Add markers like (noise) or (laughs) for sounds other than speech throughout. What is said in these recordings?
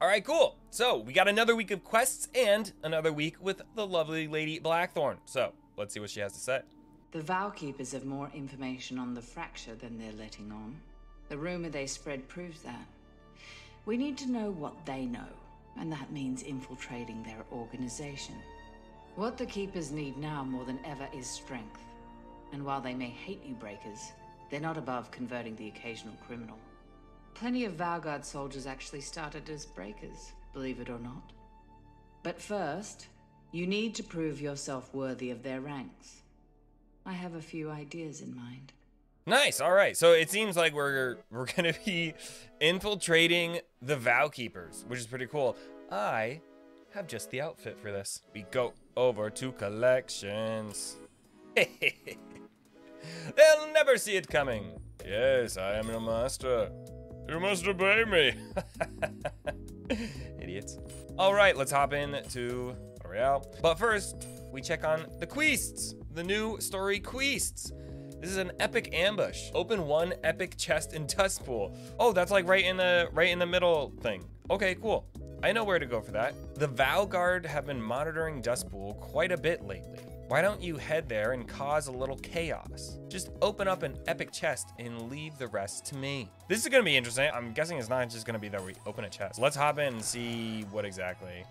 All right, cool. So we got another week of quests and another week with the lovely Lady Blackthorn. So let's see what she has to say. The Vow Keepers have more information on the fracture than they're letting on. The rumor they spread proves that. We need to know what they know, and that means infiltrating their organization. What the Keepers need now more than ever is strength. And while they may hate you breakers, they're not above converting the occasional criminal. Plenty of Valgard soldiers actually started as breakers, believe it or not. But first, you need to prove yourself worthy of their ranks. I have a few ideas in mind. Nice. All right. So it seems like we're we're (laughs) gonna be infiltrating the Vow Keepers, which is pretty cool. I have just the outfit for this. We go over to collections. (laughs) They'll never see it coming. Yes, I am your master. You must obey me. (laughs) Idiots. All right, let's hop in to Royale. But first, we check on the quests, the new story quests. This is an epic ambush. Open one epic chest in Dustpool. Oh, that's like right in the right in the middle thing. Okay, cool. I know where to go for that. The Valgard have been monitoring Dustpool quite a bit lately. Why don't you head there and cause a little chaos? Just open up an epic chest and leave the rest to me. This is gonna be interesting. I'm guessing it's not just gonna be that we open a chest. Let's hop in and see what exactly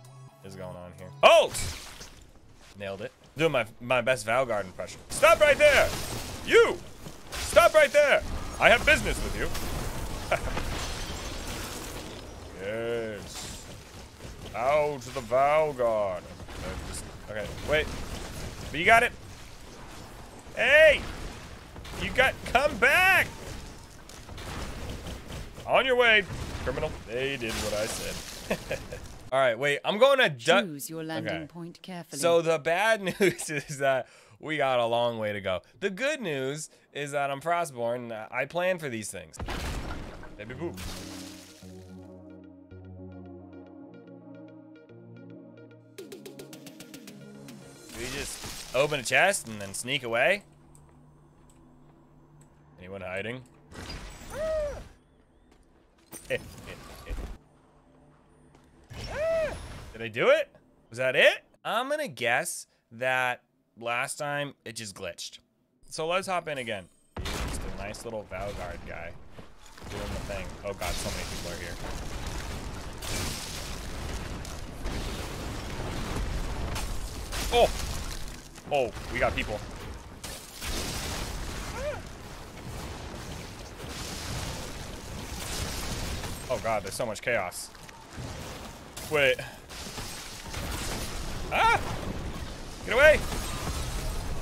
is going on here. Oh! Nailed it. Doing my, my best Valgard impression. Stop right there! You! Stop right there! I have business with you. (laughs) yes. Out to the Valgard. Uh, okay, wait. But you got it. Hey! You got, come back! On your way, criminal. They did what I said. (laughs) All right, wait, I'm going to choose your landing okay. point carefully. So the bad (laughs) news is that we got a long way to go. The good news is that I'm Frostborn. I plan for these things. Baby boop. We just open a chest and then sneak away? Anyone hiding? Eh, eh, eh. Did I do it? Was that it? I'm gonna guess that last time it just glitched. So let's hop in again. Just a nice little Valgard guy doing the thing. Oh god, so many people are here. Oh! Oh, we got people. Oh god, there's so much chaos. Wait. Ah! Get away!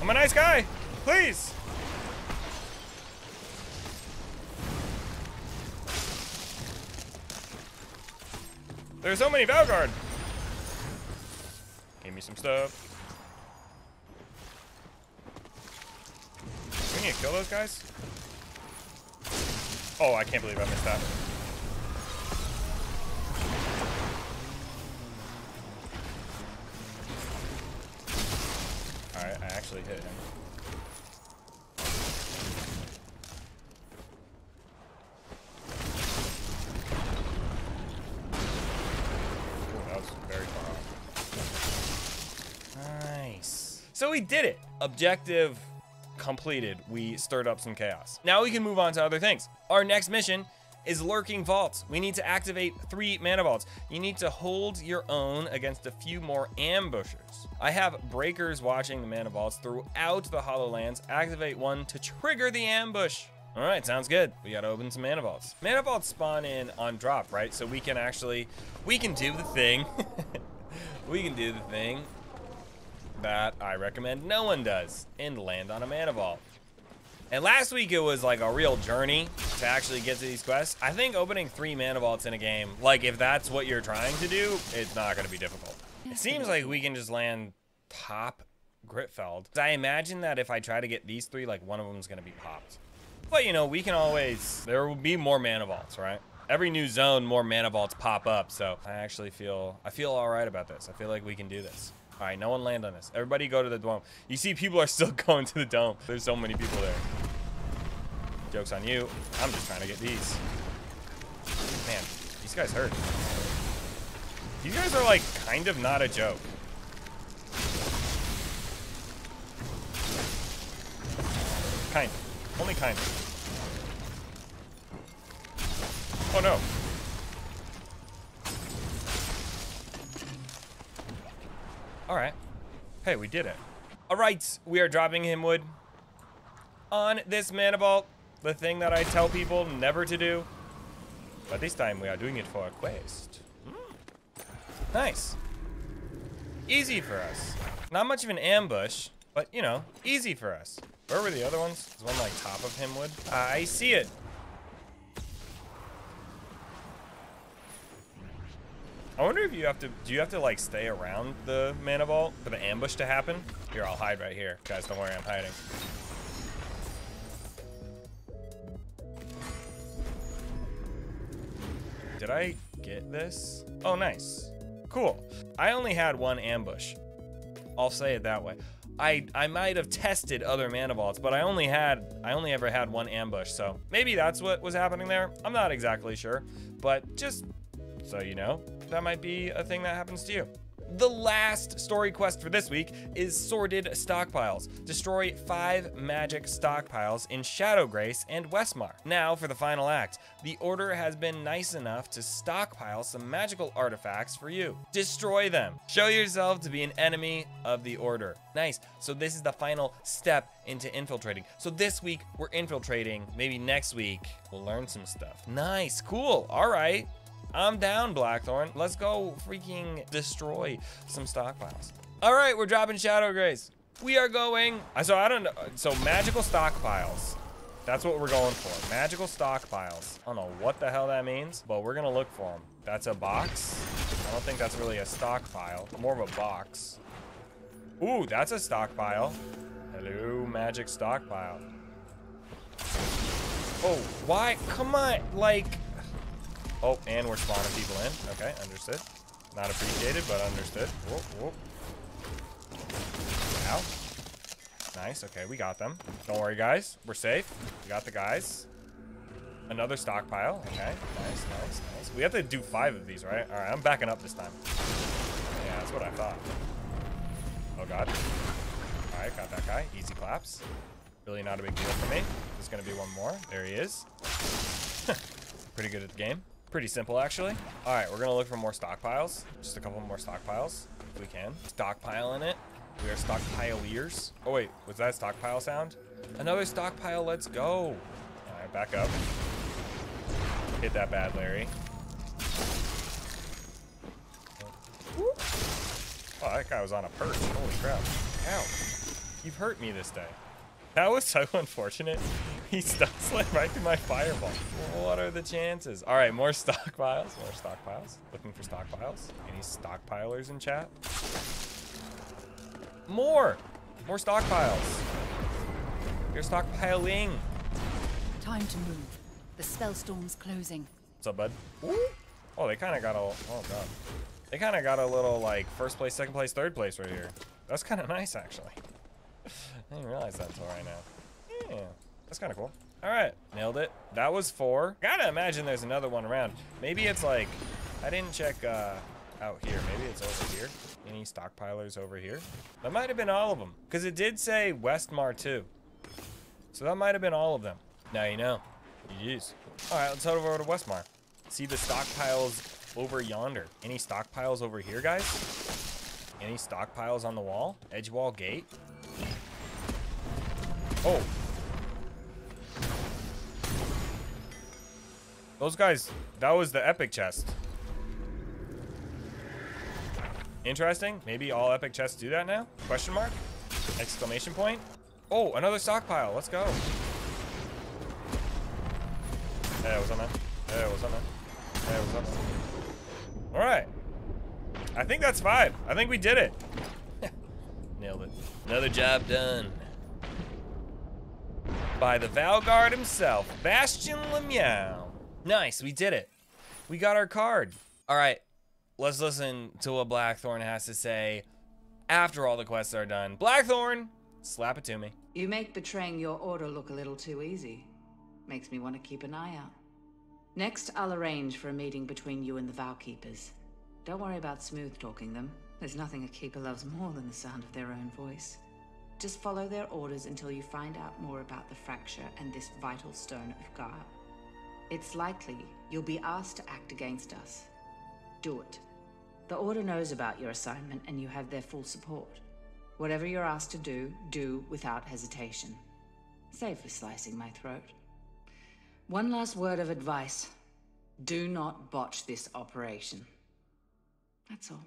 I'm a nice guy! Please! There's so many Valgard! Give me some stuff. Need to kill those guys? Oh, I can't believe I missed that. Alright, I actually hit him. So we did it. Objective completed. We stirred up some chaos. Now we can move on to other things. Our next mission is Lurking Vaults. We need to activate three mana vaults. You need to hold your own against a few more ambushers. I have breakers watching the mana vaults throughout the Hollowlands. Activate one to trigger the ambush. All right, sounds good. We gotta open some mana vaults. Mana vaults spawn in on drop, right? So we can actually, we can do the thing. (laughs) we can do the thing that I recommend no one does and land on a mana vault. And last week it was like a real journey to actually get to these quests. I think opening three mana vaults in a game, like if that's what you're trying to do, it's not gonna be difficult. It seems like we can just land top Gritfeld. I imagine that if I try to get these three, like one of them is gonna be popped. But you know, we can always, there will be more mana vaults, right? Every new zone, more mana vaults pop up. So I actually feel, I feel all right about this. I feel like we can do this. All right, no one land on this. Everybody go to the dome. You see people are still (laughs) going to the dome. There's so many people there. Joke's on you. I'm just trying to get these. Man, these guys hurt. You guys are like kind of not a joke. Kind of. Only kind of. Oh no. Alright. Hey, we did it. Alright, we are dropping him wood on this mana vault. The thing that I tell people never to do. But this time we are doing it for a quest. Mm. Nice. Easy for us. Not much of an ambush, but you know, easy for us. Where were the other ones? There's one like top of him wood. I see it. I wonder if you have to, do you have to like stay around the mana vault for the ambush to happen? Here, I'll hide right here. Guys, don't worry, I'm hiding. Did I get this? Oh, nice. Cool. I only had one ambush. I'll say it that way. I I might have tested other mana vaults, but I only had I only ever had one ambush, so maybe that's what was happening there. I'm not exactly sure, but just so you know, that might be a thing that happens to you. The last story quest for this week is Sorted Stockpiles. Destroy five magic stockpiles in Shadowgrace and Westmar. Now for the final act. The Order has been nice enough to stockpile some magical artifacts for you. Destroy them. Show yourself to be an enemy of the Order. Nice. So this is the final step into infiltrating. So this week we're infiltrating. Maybe next week we'll learn some stuff. Nice. Cool. All right. I'm down, Blackthorn. Let's go freaking destroy some stockpiles. All right, we're dropping Shadowgrace. We are going, so I don't know, so magical stockpiles. That's what we're going for, magical stockpiles. I don't know what the hell that means, but we're gonna look for them. That's a box. I don't think that's really a stockpile, more of a box. Ooh, that's a stockpile. Hello, magic stockpile. Oh, why? Come on, like, Oh, and we're spawning people in. Okay, understood. Not appreciated, but understood. Whoop, whoop. Ow. Nice, okay, we got them. Don't worry, guys. We're safe. We got the guys. Another stockpile. Okay, nice, nice, nice. We have to do five of these, right? All right, I'm backing up this time. Yeah, that's what I thought. Oh, God. All right, got that guy. Easy claps. Really not a big deal for me. There's going to be one more. There he is. (laughs) Pretty good at the game. Pretty simple, actually. All right, we're gonna look for more stockpiles. Just a couple more stockpiles, if we can. Stockpile in it. We are stockpileers. Oh wait, was that stockpile sound? Another stockpile, let's go. All right, back up. Hit that bad, Larry. Oh, that guy was on a perch. Holy crap. Ow. You've hurt me this day. That was so (laughs) unfortunate. (laughs) He stuck slid right through my fireball. What are the chances? All right, more (laughs) stockpiles. More stockpiles. Looking for stockpiles. Any stockpilers in chat? More! More stockpiles. You're stockpiling. Time to move. The spell storm's closing. What's up, bud? Ooh. Oh, they kind of got a... Oh, God. They kind of got a little, like, first place, second place, third place right here. That's kind of (laughs) nice, actually. I didn't realize that until right now. Yeah. That's kind of cool. All right, nailed it. That was four. Gotta imagine there's another one around. Maybe it's like, I didn't check uh, out here. Maybe it's over here. Any stockpilers over here? That might have been all of them, because it did say Westmar too. So that might have been all of them. Now you know. GG's. All right, let's head over to Westmar. See the stockpiles over yonder. Any stockpiles over here, guys? Any stockpiles on the wall? Edge wall gate? Oh, Those guys, that was the epic chest. Interesting. Maybe all epic chests do that now? Question mark? Exclamation point? Oh, another stockpile. Let's go. Hey, what's on that? Hey, what's on that? Hey, what's on that? All right. I think that's five. I think we did it. (laughs) Nailed it. Another job done. By the Valgard himself, Bastion Lemeow. Nice, we did it. We got our card. All right, let's listen to what Blackthorn has to say after all the quests are done. Blackthorn, slap it to me. You make betraying your order look a little too easy. Makes me want to keep an eye out. Next, I'll arrange for a meeting between you and the Vow Keepers. Don't worry about smooth talking them. There's nothing a keeper loves more than the sound of their own voice. Just follow their orders until you find out more about the fracture and this vital stone of Gaia. It's likely you'll be asked to act against us. Do it. The Order knows about your assignment and you have their full support. Whatever you're asked to do, do without hesitation. Save for slicing my throat. One last word of advice. Do not botch this operation. That's all.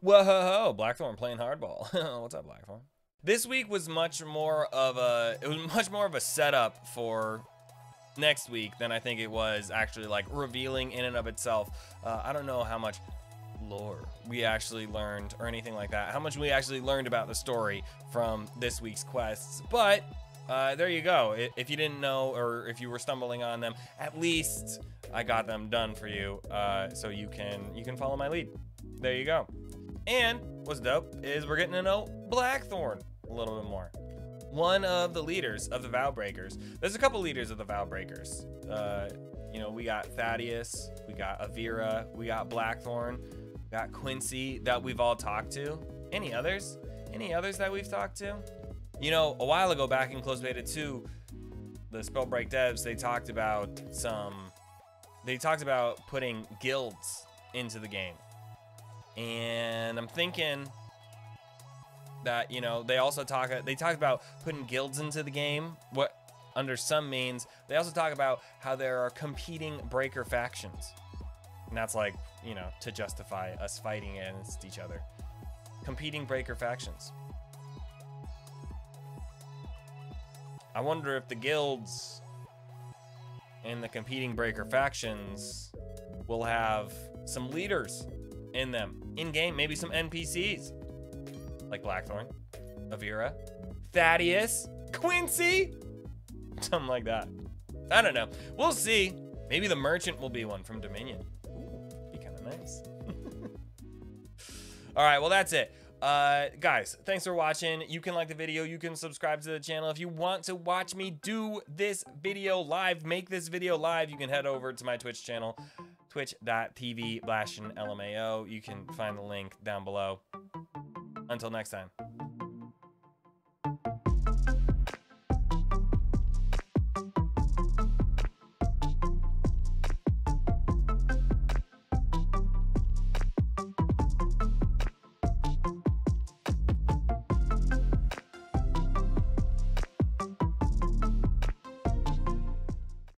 Whoa, Blackthorn playing hardball. (laughs) What's up, Blackthorn? This week was much more of a it was much more of a setup for next week than I think it was actually like revealing in and of itself. Uh, I don't know how much lore we actually learned or anything like that. How much we actually learned about the story from this week's quests, but uh, there you go. If you didn't know or if you were stumbling on them, at least I got them done for you, uh, so you can you can follow my lead. There you go. And what's dope is we're getting to know Blackthorn a little bit more. One of the leaders of the Vow Breakers. There's a couple leaders of the Vow Breakers. Uh, you know, we got Thaddeus, we got Avira, we got Blackthorn, we got Quincy that we've all talked to. Any others? Any others that we've talked to? You know, a while ago back in Close Beta 2, the Spellbreak devs, they talked about some they talked about putting guilds into the game. And I'm thinking that you know they also talk they talk about putting guilds into the game what under some means. They also talk about how there are competing breaker factions. And that's like you know to justify us fighting against each other. Competing breaker factions. I wonder if the guilds and the competing breaker factions will have some leaders in them. In game maybe some npcs like Blackthorn, Avira, Thaddeus, Quincy, (laughs) something like that. I don't know. We'll see. Maybe the merchant will be one from Dominion. Ooh, be kind of nice. (laughs) All right, well, that's it. Uh, guys, thanks for watching. You can like the video. You can subscribe to the channel. If you want to watch me do this video live, make this video live, you can head over to my Twitch channel, twitch.tv LMAO. You can find the link down below. Until next time.